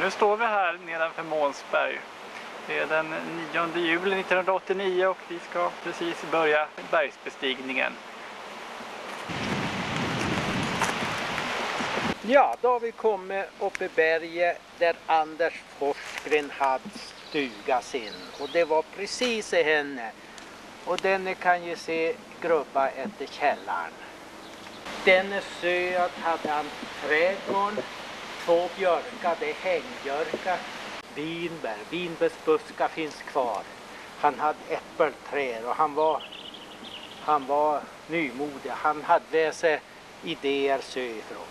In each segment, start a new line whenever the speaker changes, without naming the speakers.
nu står vi här nedanför Månsberg. Det är den 9 juli 1989 och vi ska precis börja bergsbestigningen.
Ja, då har vi kommit upp i berget där Anders Forsgren hade stuga sin. Och det var precis i henne. Och den kan ju se grubba efter källaren. Denne söet hade han trädgården, två björkar, det är hängbjörkar, vinbär, vinbärsbuskar finns kvar. Han hade äppelträd och han var, han var nymodig. Han hade med sig idéer söderifrån.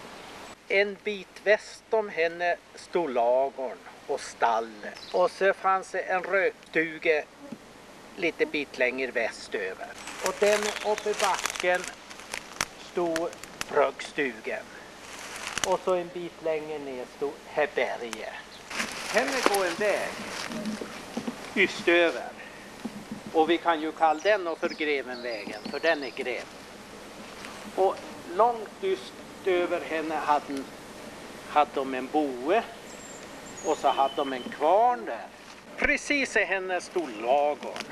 En bit väst om henne stod lagorn och stallet. Och så fanns det en rökstuga lite bit längre västöver. Och den uppe i backen stod rökstugan. Och så en bit längre ner stod Häberge. Henne går en väg östöver. Och vi kan ju kalla den för Grevenvägen, för den är grev. Och långt ystöver henne hade, hade de en boe och så hade de en kvarn där. Precis i henne stod lagorn.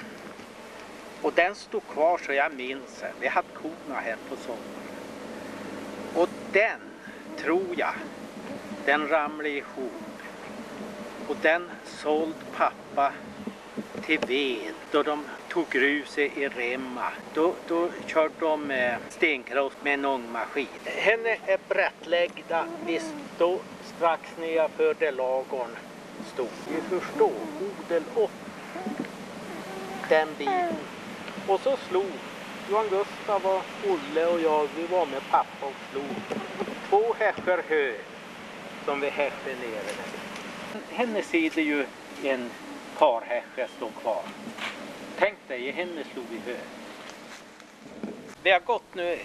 Och den stod kvar så jag minns den. Vi hade korna här på sommaren. Och den, tror jag, den ramlade ihop. Och den sålde pappa till ved då de tog gruset i Remma. Då, då körde de eh, stenkross med en ångmaskin. Henne är brättläggda. visst då strax nedanför där lagorn stod. Vi förstår, odel upp den biten. Och så slog Johan Gustav och Olle och jag, vi var med pappa och slog två häckar hö som vi häckade nere. Henne är ju en parhäcka står kvar. Tänk dig, i henne slog vi hö. Vi har gått nu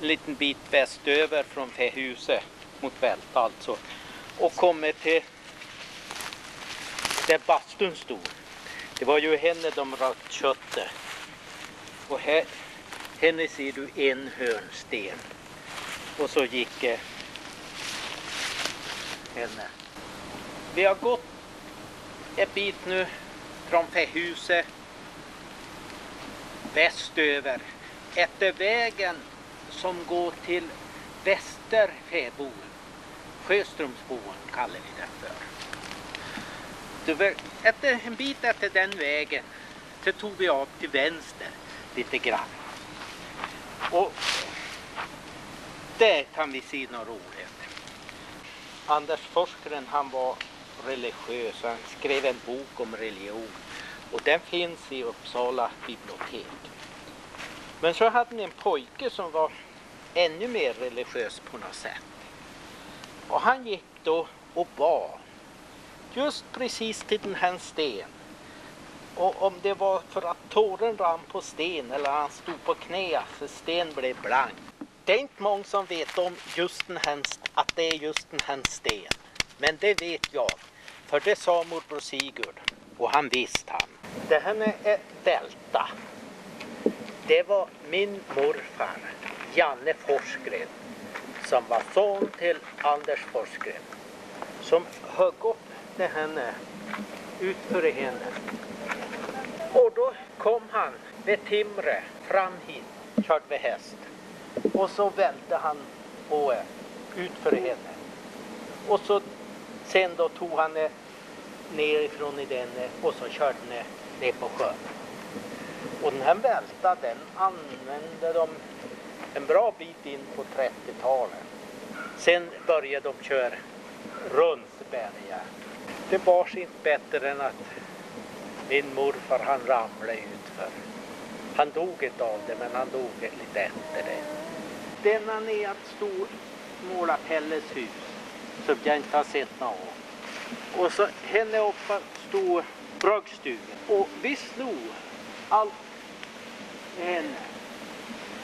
en liten bit västöver från Fähuset mot Välta alltså och kommit till där bastun stod. Det var ju henne de rakt köttet. Och här, henne ser du en hörnsten. Och så gick eh, henne. Vi har gått en bit nu från Fähuset västöver efter vägen som går till Västerfäboen. Sjöströmsboen kallar vi den för. Efter, en bit efter den vägen så tog vi av till vänster lite grann. Och där kan vi se något roligt. Anders Forsgren han var religiös. Han skrev en bok om religion och den finns i Uppsala bibliotek. Men så hade ni en pojke som var ännu mer religiös på något sätt. Och han gick då och bad just precis till den här sten. Och om det var för att tåren rann på sten eller han stod på knä så sten blev blank. Det är inte många som vet om just den här, att det är just den här sten. Men det vet jag. För det sa morbror Sigurd. Och han visste han. Det här är Delta. Det var min morfar, Janne Forsgren, som var son till Anders Forsgren. Som högg upp det henne utför henne. Och då kom han med timre fram hit, körd med häst. Och så välte han på eh, utför henne. Och så sen då tog han eh, nerifrån i den eh, och så körde han ner på sjön. Och den här välta den använde de en bra bit in på 30-talet. Sen började de köra runt berget. Det var inte bättre än att min morfar han ramlade utför. Han dog inte av det men han dog lite efter det. Denna ned stod måla Pelles hus som jag inte har sett något av. Och så henne uppe stod bröggstugan och vi slog allt henne.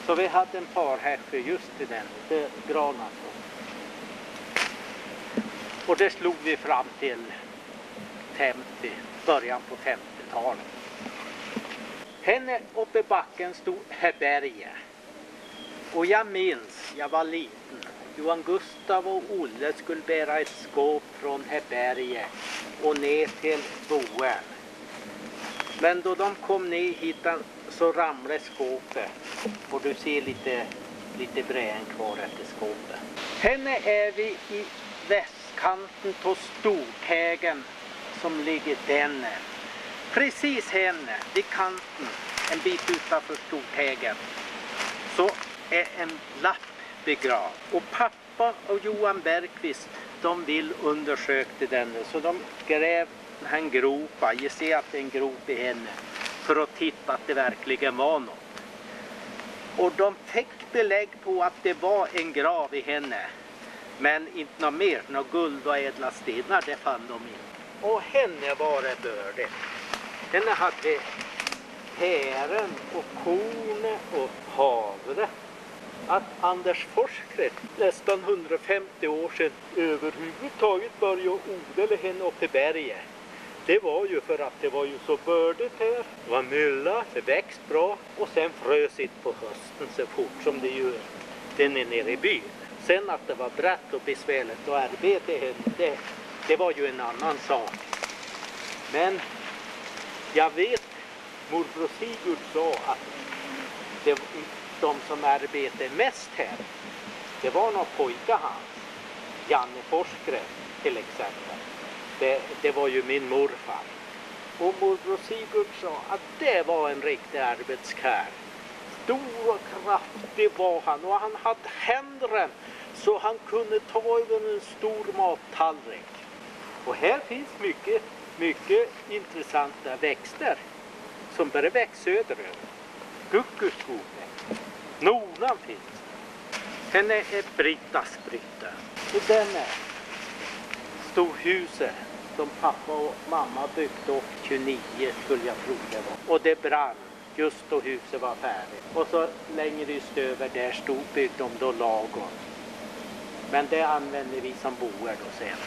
Så vi hade en parhäcka just i den, det granen. Och det slog vi fram till 50, början på 50-talet. Henne uppe i backen stod Häberge. Och jag minns, jag var liten,
Johan Gustav och Olle skulle bära ett skåp från Häberget och ner till Boen. Men då de kom ner hit så ramlade skåpet och du ser lite, lite brän kvar efter skåpet. Henne är vi i västkanten på Stortägen som ligger den. Precis henne, vid kanten, en bit utanför Stortägen, så är en lapp begravd. Och pappa och Johan Bergqvist, de vill undersöka den. Så de gräv en grop, jag ser att det är en grop i henne, för att titta att det verkligen var något. Och de fick belägg på att det var en grav i henne. Men inte något mer, några guld och ädla stenar, det fann de inte. Och henne var det bördigt. Henne hade pären och korn och havre. Att Anders Forsgren nästan 150 år sedan överhuvudtaget började odla henne uppe i berget. Det var ju för att det var ju så bördigt här. Det var mylla, det växte bra och sen frös det på hösten så fort som det gör den är nere i byn. Sen att det var brett och besvärligt och arbete det, det var ju en annan sak. Men jag vet morbror Sigurd sa att det, de som arbetade mest här, det var några pojkar hans. Janne Forsgren till exempel. Det, det var ju min morfar. Och morbror Sigurd sa att det var en riktig arbetskarl. Stor och kraftig var han och han hade händerna så han kunde ta över en stor mattallrik. Och här finns mycket, mycket intressanta växter som börjar växa söderöver. Guckuskogen. Nonan finns. Henne är Britt Britta. Och den är storhuset som pappa och mamma byggde upp 29 skulle jag tro det var. Och det brann just då huset var färdigt. Och så längre över där stod byggde de då lagom. Men det använde vi som boer då sen.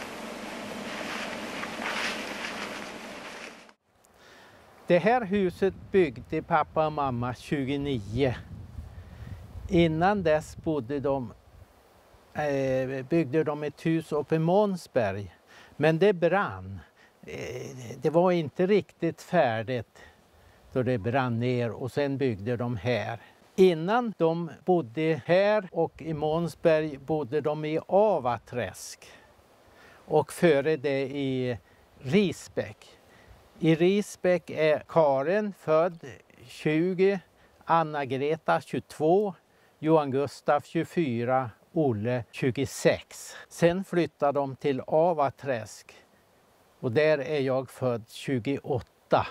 Det här huset byggde pappa och mamma 29. Innan dess bodde de, eh, byggde de ett hus uppe i Månsberg. Men det brann. Eh, det var inte riktigt färdigt då det brann ner och sen byggde de här. Innan de bodde här och i Månsberg bodde de i Avaträsk och före det i Risbäck. I Risbäck är Karen född 20, Anna-Greta 22, Johan Gustaf 24, Olle 26. Sen flyttade de till Avaträsk och där är jag född 28.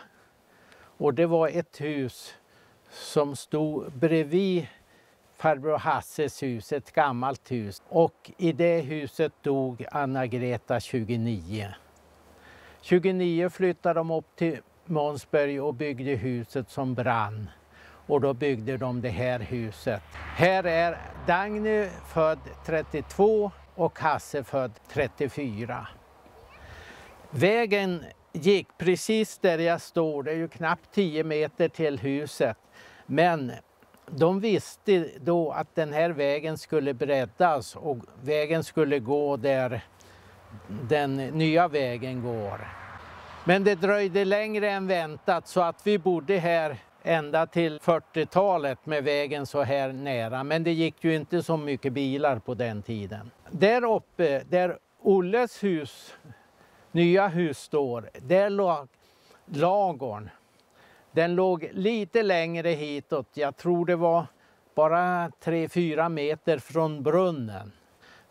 Och det var ett hus som stod bredvid farbror Hasses hus, ett gammalt hus. Och i det huset dog Anna-Greta 29. 29 flyttade de upp till Månsberg och byggde huset som brann. Och då byggde de det här huset. Här är Dagny född 32 och Hasse född 34. Vägen gick precis där jag står, det är ju knappt 10 meter till huset. Men de visste då att den här vägen skulle breddas och vägen skulle gå där den nya vägen går. Men det dröjde längre än väntat så att vi bodde här ända till 40-talet med vägen så här nära. Men det gick ju inte så mycket bilar på den tiden. Där uppe, där Olles hus, nya hus står, där låg lagorn. Den låg lite längre hitåt. Jag tror det var bara 3-4 meter från brunnen.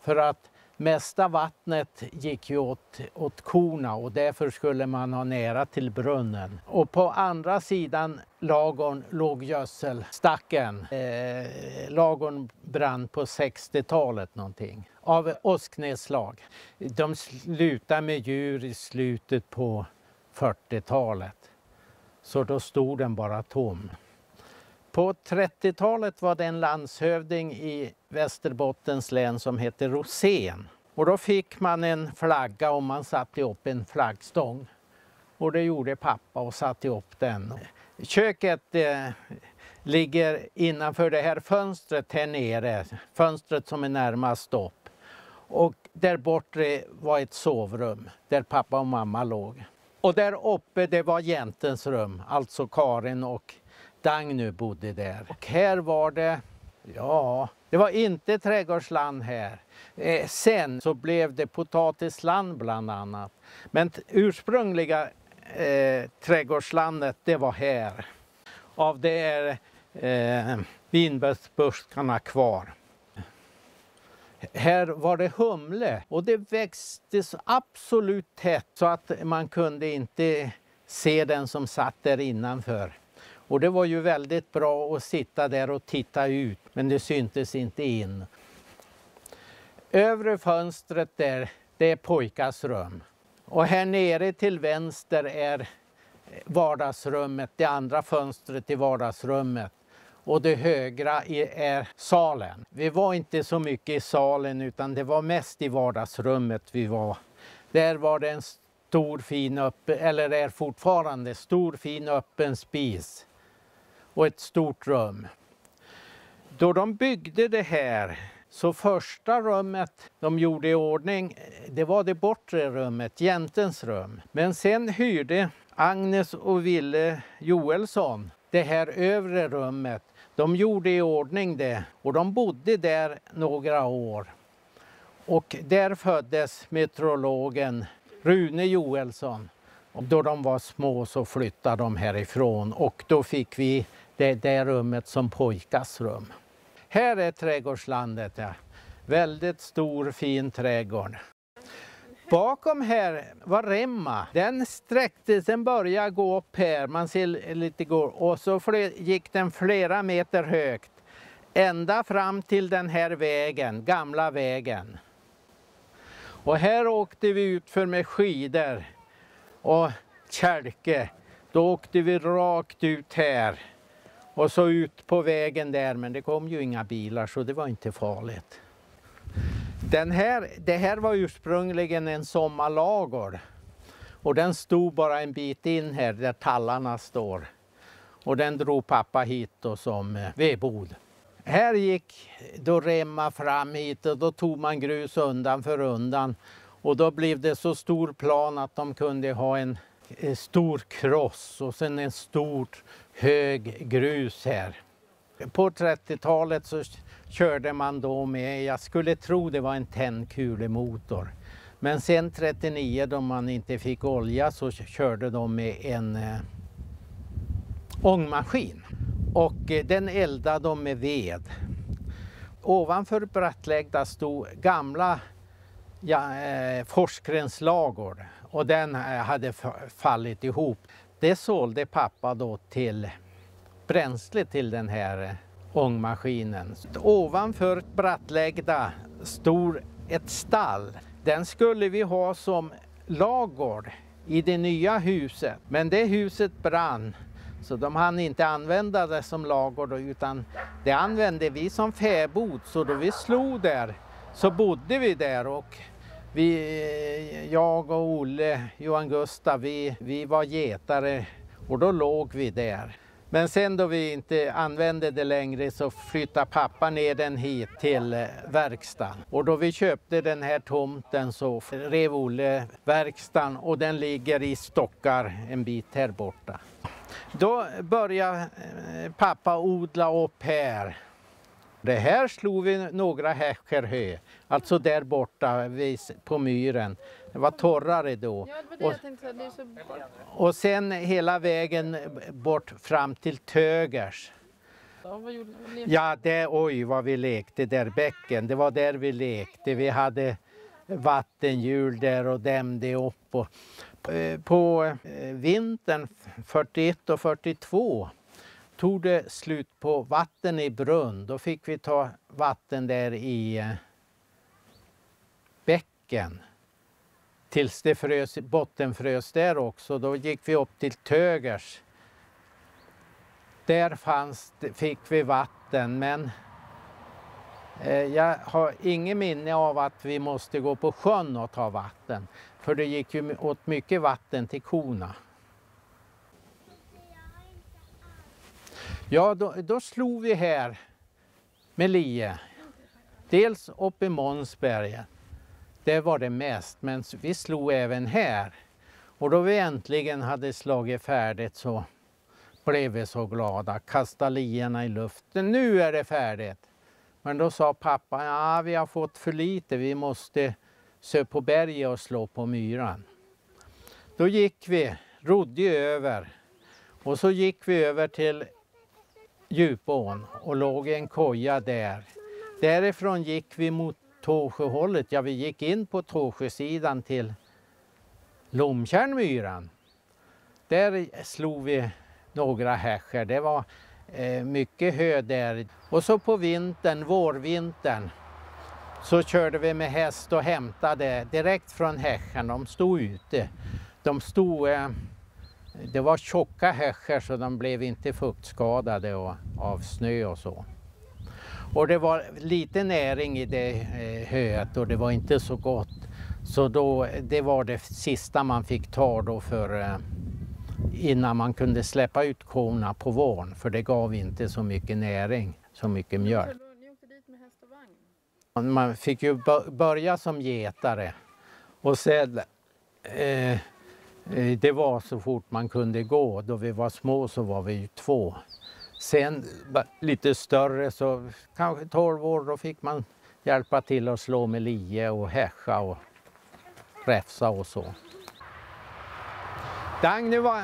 För att mesta vattnet gick ju åt, åt korna och därför skulle man ha nära till brunnen. Och på andra sidan lagorn låg gödselstacken. Eh, lagorn brann på 60-talet någonting av åsknedslag. De slutade med djur i slutet på 40-talet. Så då stod den bara tom. På 30-talet var det en landshövding i Västerbottens län som hette Rosén. Och då fick man en flagga och man satte upp en flaggstång. Och det gjorde pappa och satte upp den. Köket eh, ligger innanför det här fönstret här nere. Fönstret som är närmast upp. Och där bortre var ett sovrum där pappa och mamma låg. Och där uppe det var jäntens rum, alltså Karin och Dagny bodde där. Och här var det, ja, det var inte trädgårdsland här. Eh, sen så blev det potatisland bland annat. Men ursprungliga eh, trädgårdslandet det var här. Av det är eh, vinbärsbuskarna kvar. Här var det humle och det växte så absolut tätt så att man kunde inte se den som satt där innanför. Och det var ju väldigt bra att sitta där och titta ut men det syntes inte in. Övre fönstret där, det är pojkas rum. Och här nere till vänster är vardagsrummet, det andra fönstret i vardagsrummet. Och det högra är salen. Vi var inte så mycket i salen utan det var mest i vardagsrummet vi var. Där var det en stor fin öppen, eller är fortfarande stor fin öppen spis och ett stort rum. Då de byggde det här så första rummet de gjorde i ordning, det var det bortre rummet, jäntens rum. Men sen hyrde Agnes och Ville Joelsson det här övre rummet. De gjorde i ordning det och de bodde där några år. Och där föddes meteorologen Rune Joelsson. Och då de var små så flyttade de härifrån och då fick vi det det rummet som pojkas rum. Här är trädgårdslandet. Ja. Väldigt stor fin trädgård. Bakom här var Remma. Den sträckte, den började gå upp här, man ser lite gå, och så gick den flera meter högt. Ända fram till den här vägen, gamla vägen. Och här åkte vi ut för med skidor och kälke. Då åkte vi rakt ut här och så ut på vägen där, men det kom ju inga bilar så det var inte farligt. Den här, det här var ursprungligen en sommarlagor. och den stod bara en bit in här där tallarna står. Och den drog pappa hit då som eh, vedbod. Här gick då remma fram hit och då tog man grus undan för undan. Och då blev det så stor plan att de kunde ha en Eh, stor kross och sen en stor hög grus här. På 30-talet så körde man då med, jag skulle tro det var en tändkulemotor. Men sen 39 då man inte fick olja så körde de med en eh, ångmaskin. Och eh, den eldade de med ved. Ovanför Brattlägda stod gamla ja, eh, Forsgrens lagård och den eh, hade fallit ihop. Det sålde pappa då till bränsle till den här eh, ångmaskinen. Ovanför Brattlägda stod ett stall. Den skulle vi ha som lagård i det nya huset. Men det huset brann så de hann inte använda det som lagård utan det använde vi som fäbod. Så då vi slog där så bodde vi där och vi, eh, jag och Olle, Johan Gustav, vi, vi var getare och då låg vi där. Men sen då vi inte använde det längre så flyttade pappa ner den hit till eh, verkstaden. Och då vi köpte den här tomten så rev Olle verkstaden och den ligger i stockar en bit här borta. Då började eh, pappa odla upp här. Det här slog vi några häckar hö, alltså där borta på myren. Det var torrare då.
Så...
Och sen hela vägen bort fram till Tögers.
Ja,
det, oj vad vi lekte där bäcken. Det var där vi lekte. Vi hade vattenhjul där och dämde upp. Och, eh, på eh, vintern 41 och 42 tog det slut på vatten i brunn. Då fick vi ta vatten där i eh, bäcken tills det frös, bottenfrös där också. Då gick vi upp till Tögers. Där fanns, fick vi vatten men eh, jag har inget minne av att vi måste gå på sjön och ta vatten. För det gick ju åt mycket vatten till korna. Ja, då, då slog vi här med lie. Dels uppe i Månsberget Det var det mest, men vi slog även här. Och då vi äntligen hade slagit färdigt så blev vi så glada, kastade lierna i luften. Nu är det färdigt! Men då sa pappa, ja vi har fått för lite, vi måste sö på berget och slå på myran. Då gick vi, rodde över och så gick vi över till Djupån och låg i en koja där. Därifrån gick vi mot Tåsjöhållet, ja vi gick in på Tåsjösidan till Lomtjärnmyran. Där slog vi några häscher. Det var eh, mycket hö där. Och så på vintern, vårvintern, så körde vi med häst och hämtade direkt från häschen. De stod ute. De stod, eh, det var tjocka hässjar så de blev inte fuktskadade och, av snö och så. Och det var lite näring i det eh, höet och det var inte så gott. Så då, det var det sista man fick ta då för eh, innan man kunde släppa ut korna på våren för det gav inte så mycket näring, så mycket mjölk. Man fick ju börja som getare och sen eh, Eh, det var så fort man kunde gå. Då vi var små så var vi ju två. Sen lite större, så kanske 12 år, då fick man hjälpa till att slå med lie och häscha och räfsa och så. Dagny var,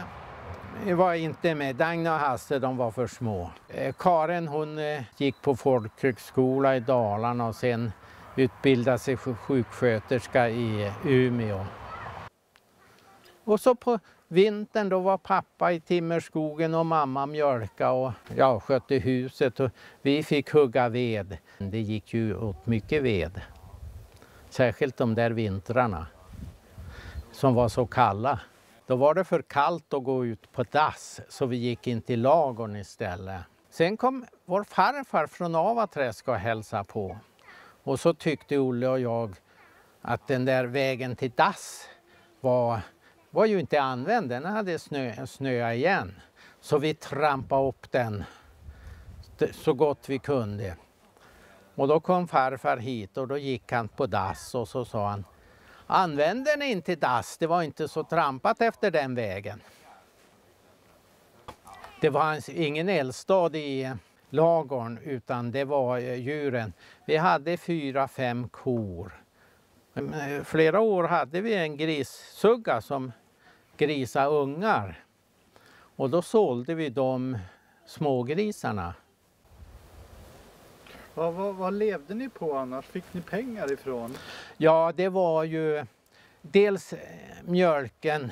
var inte med. Dagny och Hasse de var för små. Eh, Karen hon eh, gick på folkhögskola i Dalarna och sen utbildade sig sjuksköterska i Umeå. Och så på vintern då var pappa i timmerskogen och mamma mjölka och jag skötte huset och vi fick hugga ved. Det gick ju åt mycket ved. Särskilt de där vintrarna som var så kalla. Då var det för kallt att gå ut på dass så vi gick in till lagorn istället. Sen kom vår farfar från Avaträsk och hälsade på. Och så tyckte Olle och jag att den där vägen till dass var, var ju inte använd. Den hade snö, snöat igen. Så vi trampade upp den så gott vi kunde. Och då kom farfar hit och då gick han på dass och så sa han Använde ni inte dass? Det var inte så trampat efter den vägen. Det var ingen eldstad i lagorn utan det var eh, djuren. Vi hade fyra, fem kor. Eh, flera år hade vi en grissugga som grisade ungar. Och då sålde vi de smågrisarna.
Vad, vad, vad, levde ni på annars? Fick ni pengar ifrån?
Ja, det var ju dels eh, mjölken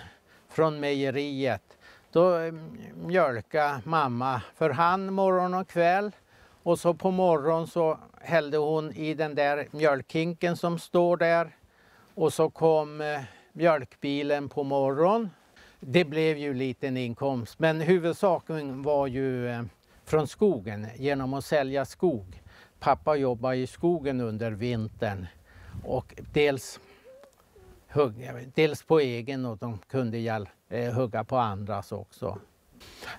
från mejeriet. Då eh, mjölkade mamma för hand morgon och kväll. Och så på morgonen så hällde hon i den där mjölkhinken som står där. Och så kom eh, mjölkbilen på morgonen. Det blev ju liten inkomst men huvudsaken var ju eh, från skogen genom att sälja skog pappa jobbade i skogen under vintern och dels, hugg, dels på egen och de kunde hjälp, eh, hugga på andras också.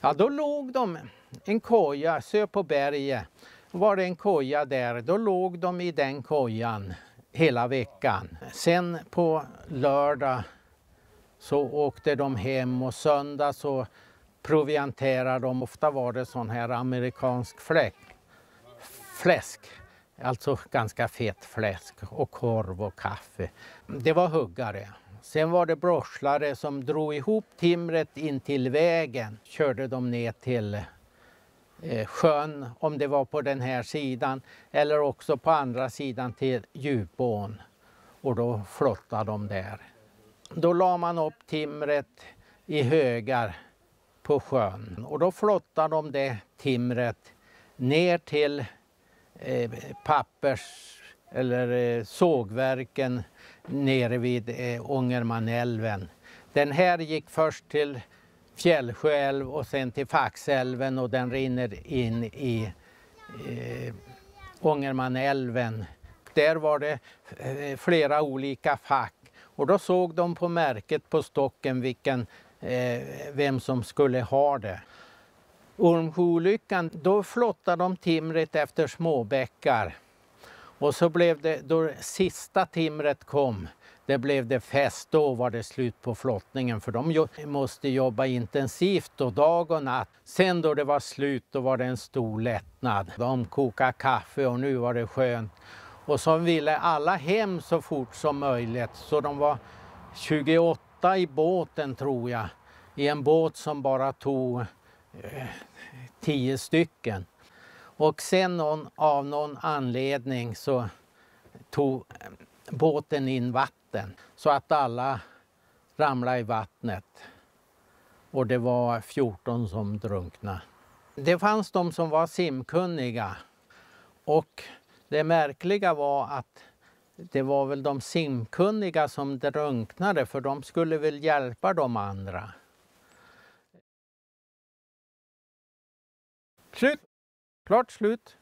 Ja, då låg de en koja, sö på berget, var det en koja där, då låg de i den kojan hela veckan. Sen på lördag så åkte de hem och söndag så provianterade de, ofta var det sån här amerikansk fläck fläsk, alltså ganska fett fläsk och korv och kaffe. Det var huggare. Sen var det brorslare som drog ihop timret in till vägen, körde de ner till Eh, sjön om det var på den här sidan eller också på andra sidan till Djupån och då flottade de där. Då la man upp timret i högar på sjön och då flottade de det timret ner till Eh, pappers eller eh, sågverken nere vid eh, Ångermanälven. Den här gick först till Fjällsjöälv och sen till Faxälven och den rinner in i eh, Ångermanälven. Där var det eh, flera olika fack och då såg de på märket på stocken vilken, eh, vem som skulle ha det. Ormsjöolyckan, då flottade de timret efter småbäckar. Och så blev det, då sista timret kom, det blev det fest. Då var det slut på flottningen för de måste jobba intensivt då, dag och natt. Sen då det var slut, då var det en stor lättnad. De kokade kaffe och nu var det skönt. Och så ville alla hem så fort som möjligt. Så de var 28 i båten tror jag. I en båt som bara tog eh, 10 stycken. Och sen någon, av någon anledning så tog eh, båten in vatten vatten så att alla ramlade i vattnet. Och det var 14 som drunknade. Det fanns de som var simkunniga. Och det märkliga var att det var väl de simkunniga som drunknade för de skulle väl hjälpa de andra. Slut! Klart slut.